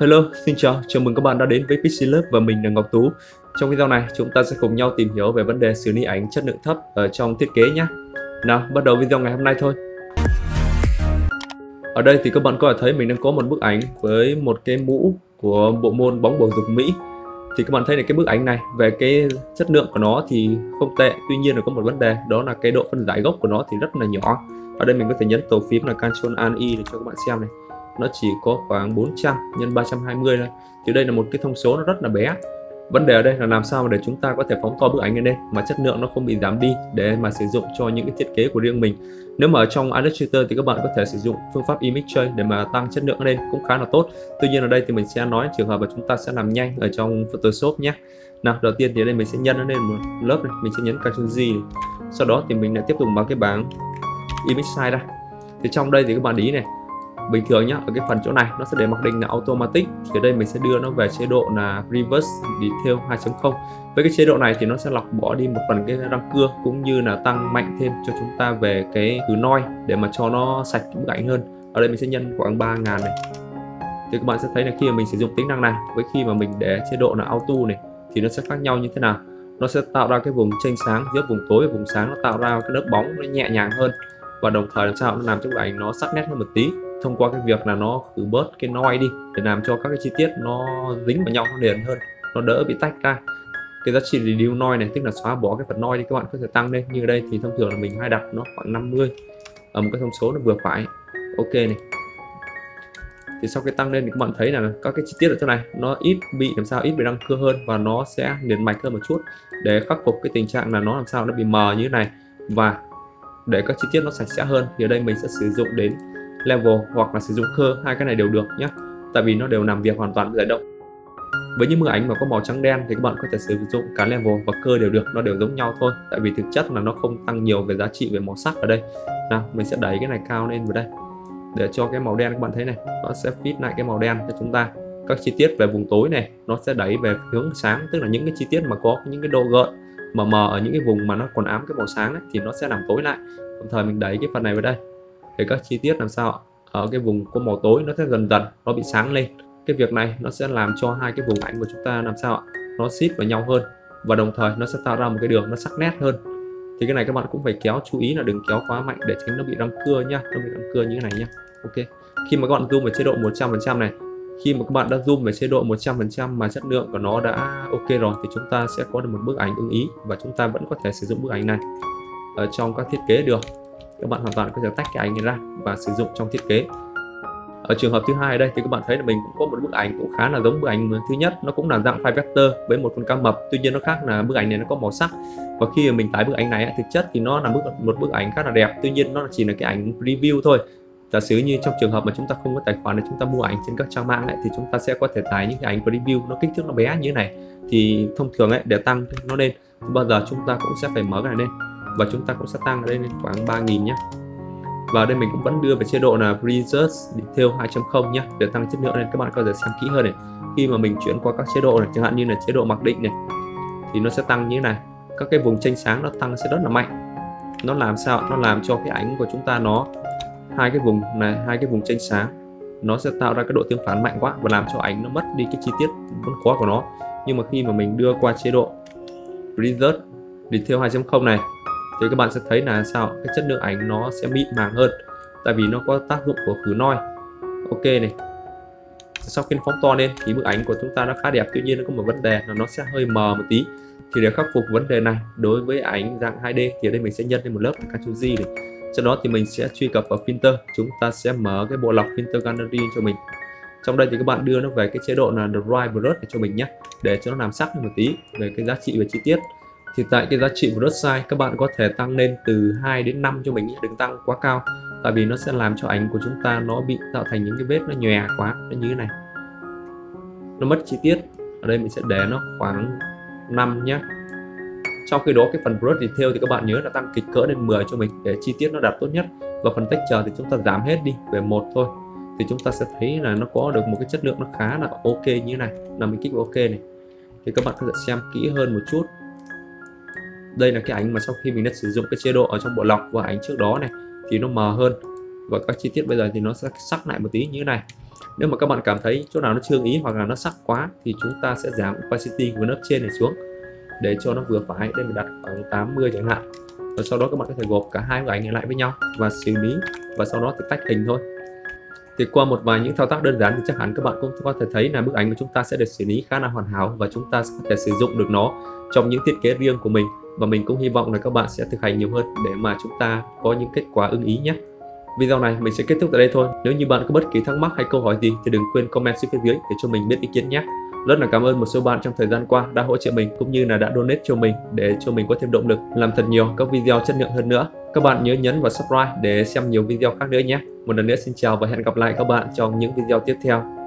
Hello, xin chào, chào mừng các bạn đã đến với Pixie Love và mình là Ngọc Tú. Trong video này, chúng ta sẽ cùng nhau tìm hiểu về vấn đề xử lý ảnh chất lượng thấp ở trong thiết kế nhé. Nào, bắt đầu video ngày hôm nay thôi. Ở đây thì các bạn có thể thấy mình đang có một bức ảnh với một cái mũ của bộ môn bóng bầu dục Mỹ. Thì các bạn thấy là cái bức ảnh này về cái chất lượng của nó thì không tệ, tuy nhiên là có một vấn đề đó là cái độ phân giải gốc của nó thì rất là nhỏ. Ở đây mình có thể nhấn tổ phím là Ctrl Alt Y để cho các bạn xem này nó chỉ có khoảng 400 nhân 320 thôi. Thì đây là một cái thông số nó rất là bé. Vấn đề ở đây là làm sao mà để chúng ta có thể phóng to bức ảnh lên đây mà chất lượng nó không bị giảm đi để mà sử dụng cho những cái thiết kế của riêng mình. Nếu mà ở trong Illustrator thì các bạn có thể sử dụng phương pháp image để mà tăng chất lượng lên cũng khá là tốt. Tuy nhiên ở đây thì mình sẽ nói trường hợp mà chúng ta sẽ làm nhanh ở trong Photoshop nhé. Nào, đầu tiên thì ở đây mình sẽ nhân nó lên một lớp này, mình sẽ nhấn Ctrl G. Này. sau đó thì mình lại tiếp tục bằng cái bảng image size ra. Thì trong đây thì các bạn ý này bình thường nhá, ở cái phần chỗ này, nó sẽ để mặc định là automatic, thì ở đây mình sẽ đưa nó về chế độ là reverse detail 2.0 với cái chế độ này thì nó sẽ lọc bỏ đi một phần cái răng cưa, cũng như là tăng mạnh thêm cho chúng ta về cái khử noi để mà cho nó sạch bức ảnh hơn. Ở đây mình sẽ nhân khoảng 3 ngàn này. Thì các bạn sẽ thấy là khi mà mình sử dụng tính năng này, với khi mà mình để chế độ là auto này, thì nó sẽ khác nhau như thế nào? Nó sẽ tạo ra cái vùng tranh sáng giữa vùng tối và vùng sáng, nó tạo ra cái lớp bóng nó nhẹ nhàng hơn. Và đồng thời làm sao nó làm cho bức ảnh nó sắc nét hơn một tí thông qua cái việc là nó khử bớt cái noi đi, để làm cho các cái chi tiết nó dính vào nhau, nó liền hơn, nó đỡ bị tách ra. Cái giá trị reduce noi này, tức là xóa bỏ cái phần noi đi các bạn, có thể tăng lên. Như ở đây thì thông thường là mình hay đặt nó khoảng 50 ở một cái thông số nó vừa phải. Ok này. Thì sau khi tăng lên thì các bạn thấy là các cái chi tiết ở chỗ này, nó ít bị, làm sao ít bị răng cưa hơn và nó sẽ liền mạch hơn một chút, để khắc phục cái tình trạng là nó làm sao nó bị mờ như thế này. Và để các chi tiết nó sạch sẽ hơn thì ở đây mình sẽ sử dụng đến level hoặc là sử dụng cơ hai cái này đều được nhé tại vì nó đều làm việc hoàn toàn giải động. Với những bức ảnh mà có màu trắng đen thì các bạn có thể sử dụng cả level và cơ đều được nó đều giống nhau thôi. Tại vì thực chất là nó không tăng nhiều về giá trị về màu sắc ở đây. Nào mình sẽ đẩy cái này cao lên vào đây. Để cho cái màu đen các bạn thấy này nó sẽ fit lại cái màu đen cho chúng ta. Các chi tiết về vùng tối này nó sẽ đẩy về hướng sáng tức là những cái chi tiết mà có những cái độ gợn mờ mờ ở những cái vùng mà nó còn ám cái màu sáng ấy, thì nó sẽ làm tối lại. Đồng thời mình đẩy cái phần này vào đây để các chi tiết làm sao ở ờ, cái vùng có màu tối nó sẽ dần dần nó bị sáng lên. Cái việc này nó sẽ làm cho hai cái vùng ảnh của chúng ta làm sao ạ? Nó xít vào nhau hơn và đồng thời nó sẽ tạo ra một cái đường nó sắc nét hơn. Thì cái này các bạn cũng phải kéo, chú ý là đừng kéo quá mạnh để tránh nó bị răng cưa nhá, nó bị răng cưa như thế này nhá. Ok. Khi mà các bạn zoom về chế độ 100% này, khi mà các bạn đã zoom về chế độ 100% mà chất lượng của nó đã ok rồi thì chúng ta sẽ có được một bức ảnh ưng ý và chúng ta vẫn có thể sử dụng bức ảnh này ở trong các thiết kế được các bạn hoàn toàn có thể tách cái ảnh này ra và sử dụng trong thiết kế. Ở trường hợp thứ hai ở đây thì các bạn thấy là mình cũng có một bức ảnh cũng khá là giống bức ảnh thứ nhất. Nó cũng là dạng file vector với một con cá mập. Tuy nhiên nó khác là bức ảnh này nó có màu sắc. Và khi mà mình tải bức ảnh này thực chất thì nó là bức một bức ảnh khá là đẹp. Tuy nhiên nó chỉ là cái ảnh review thôi. Giả sử như trong trường hợp mà chúng ta không có tài khoản để chúng ta mua ảnh trên các trang mạng ấy, thì chúng ta sẽ có thể tải những cái ảnh preview nó kích thước nó bé như thế này. Thì thông thường ấy để tăng nó lên. Thì bao giờ chúng ta cũng sẽ phải mở cái này lên và chúng ta cũng sẽ tăng ở đây lên khoảng 3.000 nhé. Và đây mình cũng vẫn đưa về chế độ là Research Detail 2.0 nhé, để tăng chất lượng nên các bạn có thể xem kỹ hơn này. Khi mà mình chuyển qua các chế độ này, chẳng hạn như là chế độ mặc định này, thì nó sẽ tăng như thế này. Các cái vùng tranh sáng nó tăng sẽ rất là mạnh. Nó làm sao? Nó làm cho cái ảnh của chúng ta nó, hai cái vùng này, hai cái vùng tranh sáng, nó sẽ tạo ra cái độ tương phản mạnh quá và làm cho ảnh nó mất đi cái chi tiết vốn có của nó. Nhưng mà khi mà mình đưa qua chế độ Research Detail 2.0 này thì các bạn sẽ thấy là sao cái chất lượng ảnh nó sẽ mịn màng hơn, tại vì nó có tác dụng của khử noi. Ok này. Sau khi phóng to lên thì bức ảnh của chúng ta nó khá đẹp, tuy nhiên nó có một vấn đề là nó sẽ hơi mờ một tí. Thì để khắc phục vấn đề này, đối với ảnh dạng 2D thì ở đây mình sẽ nhân lên một lớp Katsuji này. Sau đó thì mình sẽ truy cập vào filter, chúng ta sẽ mở cái bộ lọc filter gallery cho mình. Trong đây thì các bạn đưa nó về cái chế độ là dry brush cho mình nhé, để cho nó làm sắc một tí về cái giá trị về chi tiết thì tại cái giá trị của đất size, các bạn có thể tăng lên từ 2 đến 5 cho mình đừng tăng quá cao. Tại vì nó sẽ làm cho ảnh của chúng ta nó bị tạo thành những cái vết nó nhòe quá, nó như thế này. Nó mất chi tiết. Ở đây mình sẽ để nó khoảng 5 nhé. Trong khi đó, cái phần brush detail thì các bạn nhớ là tăng kích cỡ lên 10 cho mình để chi tiết nó đạt tốt nhất. Và phần texture thì chúng ta giảm hết đi, về một thôi. Thì chúng ta sẽ thấy là nó có được một cái chất lượng nó khá là ok như thế này. Là mình kích ok này. Thì các bạn có thể xem kỹ hơn một chút đây là cái ảnh mà sau khi mình đã sử dụng cái chế độ ở trong bộ lọc và ảnh trước đó này, thì nó mờ hơn. Và các chi tiết bây giờ thì nó sẽ sắc lại một tí như thế này. Nếu mà các bạn cảm thấy chỗ nào nó chưa ý hoặc là nó sắc quá, thì chúng ta sẽ giảm opacity của lớp trên này xuống để cho nó vừa phải. Đây mình đặt khoảng 80 chẳng hạn. Và sau đó các bạn có thể gộp cả hai bức ảnh này lại với nhau và xử lý. Và sau đó thì tách hình thôi. Thì qua một vài những thao tác đơn giản thì chắc hẳn các bạn cũng có thể thấy là bức ảnh của chúng ta sẽ được xử lý khá là hoàn hảo và chúng ta sẽ có thể sử dụng được nó trong những thiết kế riêng của mình và mình cũng hy vọng là các bạn sẽ thực hành nhiều hơn để mà chúng ta có những kết quả ưng ý nhé Video này mình sẽ kết thúc tại đây thôi. Nếu như bạn có bất kỳ thắc mắc hay câu hỏi gì thì đừng quên comment xuống phía dưới để cho mình biết ý kiến nhé. Rất là cảm ơn một số bạn trong thời gian qua đã hỗ trợ mình cũng như là đã donate cho mình để cho mình có thêm động lực làm thật nhiều các video chất lượng hơn nữa. Các bạn nhớ nhấn vào subscribe để xem nhiều video khác nữa nhé. Một lần nữa xin chào và hẹn gặp lại các bạn trong những video tiếp theo.